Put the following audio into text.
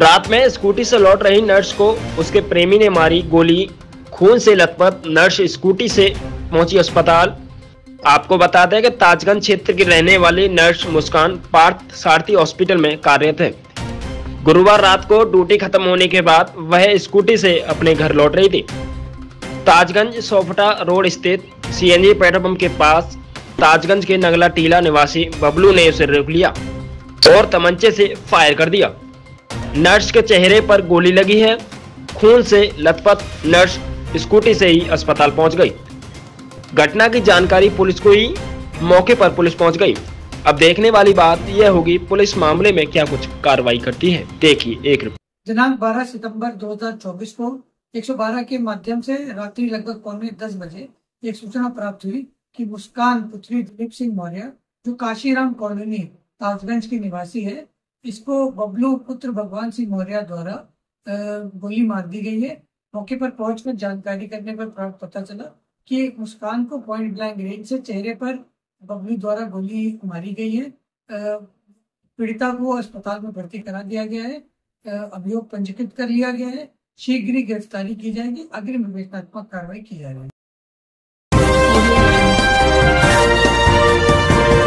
रात में स्कूटी से लौट रही नर्स को उसके प्रेमी ने मारी गोली। खून से लथपथ, नर्स स्कूटी से पहुँची अस्पताल। आपको बता दें कि ताजगंज क्षेत्र की रहने वाली नर्स मुस्कान पार्थ सारथी हॉस्पिटल में कार्यरत है। गुरुवार रात को ड्यूटी खत्म होने के बाद वह स्कूटी से अपने घर लौट रही थी। ताजगंज सोफटा रोड स्थित सीएनजी पेट्रोल पंप के पास ताजगंज के नगला टीला निवासी बबलू ने उसे रोक लिया और तमंचे से फायर कर दिया। नर्स के चेहरे पर गोली लगी है। खून से लथपथ नर्स स्कूटी से ही अस्पताल पहुँच गई। घटना की जानकारी पुलिस को ही मौके पर पुलिस पहुँच गई। अब देखने वाली बात यह होगी, पुलिस मामले में क्या कुछ कार्रवाई करती है। देखिए एक रिपोर्ट। दिनांक 12 सितंबर 2024 को 112 के माध्यम से रात्रि लगभग पौने दस बजे एक सूचना प्राप्त हुई कि मुस्कान पुत्री दिलीप सिंह मौर्य, जो काशीराम कॉलोनी, ताजगंज की निवासी है इसको बबलू पुत्र भगवान सिंह मौर्य द्वारा गोली मार दी गई है। मौके पर पहुंचकर जानकारी करने पर पता चला कि मुस्कान को पॉइंट ब्लैंक रेंज से चेहरे पर बबलू द्वारा गोली मारी गई है। पीड़िता को अस्पताल में भर्ती करा दिया गया है। अभियोग पंजीकृत कर लिया गया है। शीघ्र ही गिरफ्तारी की जाएगी। अग्रिम विवेचनात्मक कार्रवाई की जा रही है।